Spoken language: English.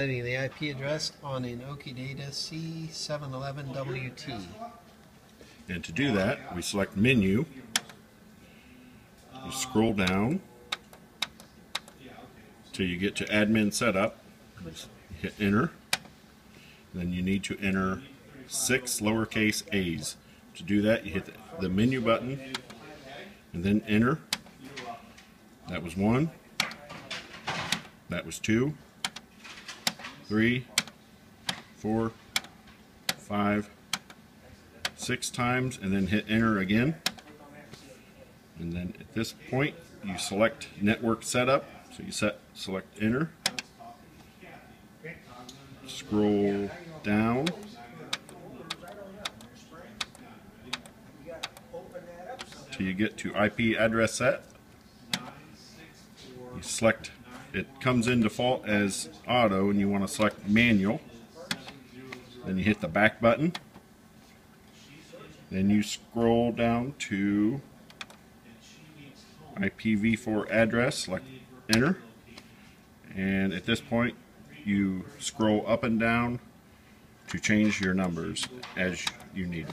Setting the IP address on an Okidata C711WT. And to do that, we select Menu, you scroll down till you get to Admin Setup, hit Enter, then you need to enter six lowercase a's. To do that, you hit the, the menu button and then Enter. That was one. That was two, three, four, five, six times, and then hit enter again. And then at this point, you select network setup. So you set select enter. Scroll down. Till you get to IP address set. You select it comes in default as auto and you want to select manual. Then you hit the back button. Then you scroll down to IPv4 address select enter. And at this point you scroll up and down to change your numbers as you need